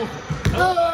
Oh.